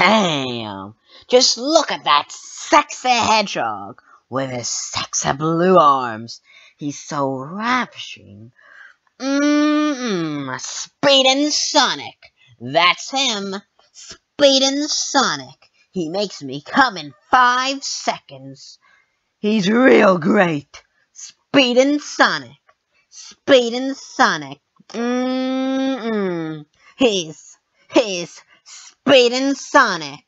Damn! Just look at that sexy hedgehog with his sexy blue arms. He's so ravishing. Mmm, Speedin' Sonic. That's him. Speedin' Sonic. He makes me come in five seconds. He's real great. Speedin' Sonic. Speedin' Sonic. Mmm, he's, he's Speedin' Sonic.